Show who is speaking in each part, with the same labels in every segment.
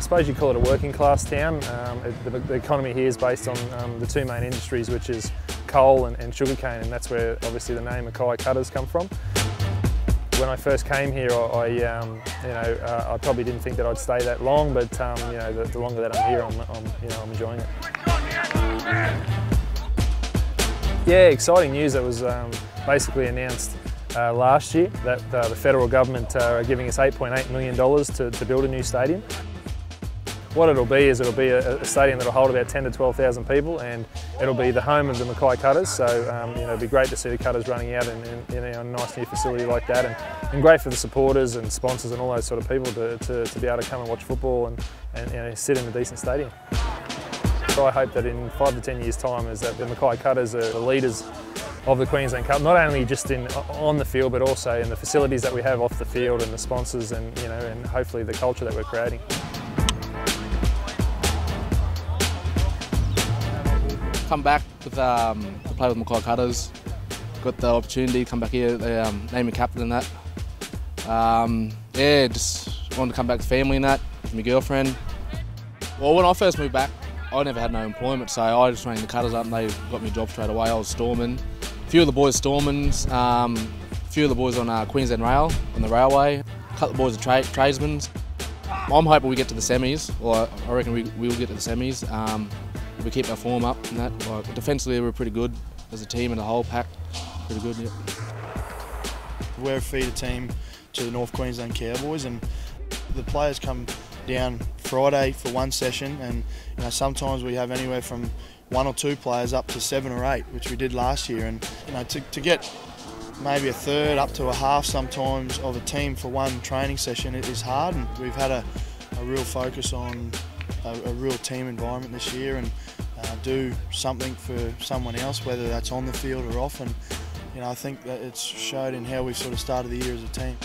Speaker 1: suppose you call it a working class town. Um, the, the, economy here is based on um, the two main industries, which is coal and, and sugarcane, and that's where obviously the name Mackay Cutters come from. When I first came here, I, um, you know, uh, I probably didn't think that I'd stay that long, but um, you know, the, the, longer that I'm here, I'm, I'm, you know, I'm enjoying it. Yeah, exciting news that was um, basically announced uh, last year that uh, the federal government uh, are giving us $8.8 million to, to build a new stadium. What it'll be is it'll be a, a stadium that'll hold about 10 to 12,000 people and it'll be the home of the Mackay Cutters so um, you know, it'll be great to see the Cutters running out in, in, in a nice new facility like that and, and, great for the supporters and sponsors and all those sort of people to, to, to be able to come and watch football and, and you know, sit in a decent stadium. So I hope that in five to 10 years time is that the Mackay Cutters are the leaders of the Queensland Cup, not only just in on the field but also in the facilities that we have off the field and the sponsors and you know and hopefully the culture that we're creating.
Speaker 2: Come back with, um, to play with Mackay Cutters. Got the opportunity to come back here, they um, named me captain in that. Um, yeah, just wanted to come back to family and that, with my girlfriend. Well, when I first moved back, I never had no employment, so I just trained the Cutters up and they got me a job straight away. I was storeman. A few of the boys storemen, um, a few of the boys on uh, Queensland Rail, on the railway. A couple of boys are tra tradesmen. I'm hoping we get to the semis, or I reckon we, we will get to the semis. Um, we keep our form up and that. Like, defensively, we're pretty good as a team and a whole pack. Pretty good, yeah.
Speaker 3: We're a feeder team to the North Queensland Cowboys, and the players come down Friday for one session, and you know sometimes we have anywhere from one or two players up to seven or eight, which we did last year, and you know to, to get maybe a third up to a half sometimes of a team for one training session it is hard and we've had a, a real focus on a, a, real team environment this year and uh, do something for someone else, whether that's on the field or off. And you know, I think that it's showed in how we've sort of started the year as a team.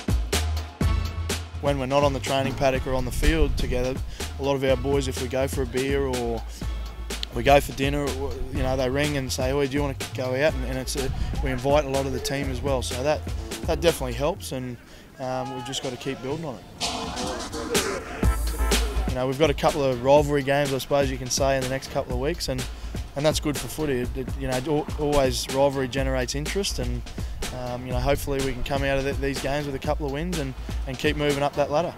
Speaker 3: When we're not on the training paddock or on the field together, a lot of our boys, if we go for a beer or we go for dinner, you know, they ring and say, "Oh, do you want to go out?" And, and it's a, we invite a lot of the team as well. So that that definitely helps, and um, we've just got to keep building on it you know, we've got a couple of rivalry games, I suppose you can say, in the next couple of weeks, and and that's good for footy. It, it, you know, always rivalry generates interest, and um, you know, hopefully we can come out of th these games with a couple of wins and and keep moving up that ladder.